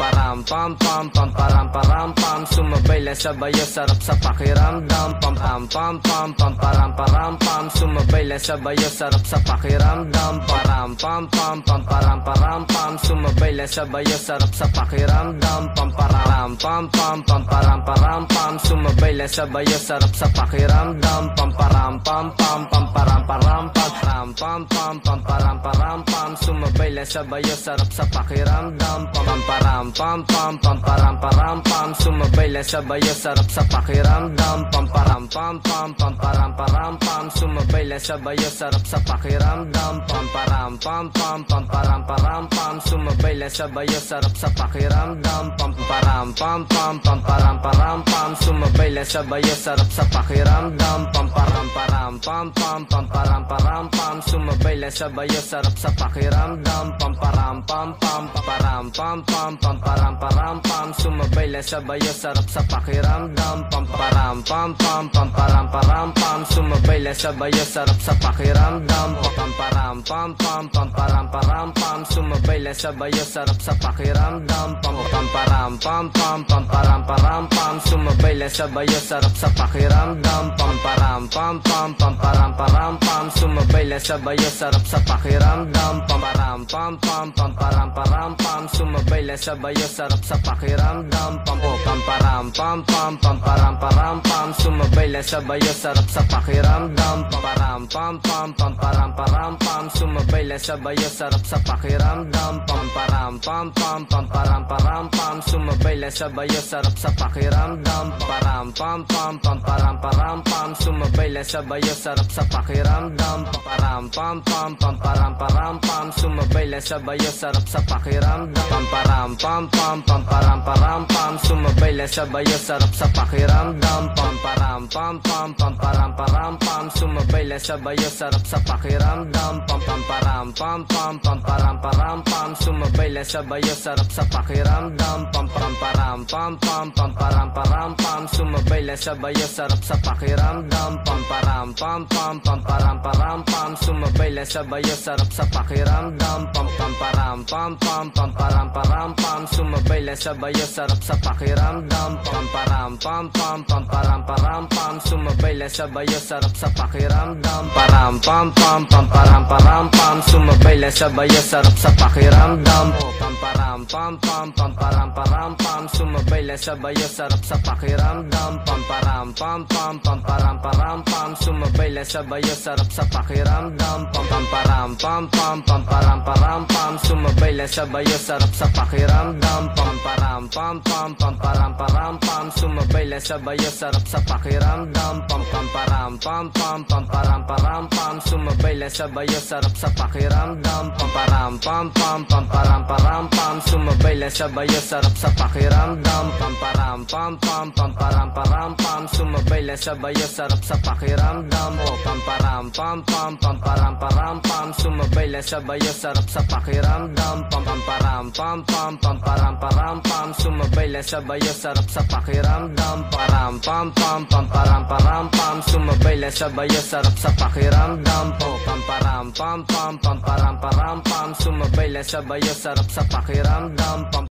para param pam pam pam param param pam Sumabay lang sabayo sarap sa pakiramdam Pam pam pam pam pam param param pam Sumabay lang sabayo sarap sa pakiramdam Param pam pam pam param param pam Sumabay lang sabayo sarap sa pakiramdam Pam param pam pam pam param param pam Sumabay lang sabayo sarap sa pakiramdam Pam param pam pam pam param param pam Pam pam pam pam param param pam Sumabay lang sabayo sarap sa pakiramdam Pam param pam pam pam param param pam. Sumabay lang sabayo sarap sa pakiramdam. Pam param pam pam pam param param pam. Sumabay lang sabayo sarap sa pakiramdam. Pam param pam pam pam param param pam Sumabay lang sabayo sarap sa pakiramdam Pam param pam pam pam param param pam Sumabay lang sabayo sarap sa pakiramdam Pam param param pam pam pam param param pam Sumabay lang sabayo sarap sa pakiramdam Pam param pam pam param pam pam pam param param pam Sumabay lang sabayo sarap sa pakiramdam Pam param pam pam pam param param pam Sumabay lang sabayo sarap sa pakiramdam Pam param pam pam pam param param pam Sumabay lang sabayo sarap sa pakiramdam. Pam pam param pam pam pam param param pam. Sumabay lang sabayo sarap sa pakiramdam. Pam param pam pam pam param param pam. Sumabay lang sabayo sarap sa pakiramdam. Pam param pam pam pam param param pam. Sumabay lang sabayo sarap sa pakiramdam. Pam pam param pam pam pam param pam. Sumabay lang sabayo sarap sa pakiramdam. Pam param pam pam pam param pam. Sumabay lang sabayo sarap sa pakiramdam. Pam param pam pam pam param pam. Sumabay lang sabayo sarap sa pakiramdam. Param pam pam pam param pam. Sumabay lang sabayo sarap sa pakiramdam. Param pam pam pam param pam. Sumabay lang sabayo sarap sa pakiramdam. Pam param pam pam pam param param pam. Sumabay lang sabayo sarap sa pakiramdam. Pam param pam pam pam param Sumabay lang sabayo sarap sa pakiramdam Pam pam param pam pam pam param param pam Sumabay lang sabayo sarap sa pakiramdam Pam pam param pam pam pam param param pam Sumabay lang sabayo sarap sa pakiramdam Pam param pam pam pam param param pam Sumabay lang sabayo sarap sa pakiramdam Pam pam param pam pam pam param param pam Sumabay lang sabayo sarap sa pakiramdam Pam param pam pam pam param param pam Sumabay lang sabayo sarap sa pakiramdam. Param pam pam pam param param pam Sumabay lang sabayo sarap sa pakiramdam. Pam param pam pam pam param param pam Sumabay lang sabayo sarap sa pakiramdam. Pam param pam pam pam param param pam Sumabay lang sabayo sarap sa pakiramdam Pam pam param pam pam pam param param pam Sumabay lang sabayo sarap sa pakiramdam Pam param pam pam pam param param pam Sumabay lang sabayo sarap sa pakiramdam Pam pam param pam pam pam param param pam Sumabay lang sabayo sarap sa pakiramdam Pam param pam pam pam param param pam Sumabay lang sabayo sarap sa pakiramdam Pam param pam pam pam param param pam Sumabay lang sabayo sarap sa pakiramdam O pam param pam pam pam param param pam Sumabay lang sabayo sarap sa pakiramdam Pam pam param pam pam pam param param pam Sumabay lang sabayo sarap sa pakiramdam Param pam pam pam param param pam Sumabay lang sabayo sarap sa pakiramdam O pam param pam pam pam param param pam Sumabay lang sabayo sarap sa pakiramdam Pam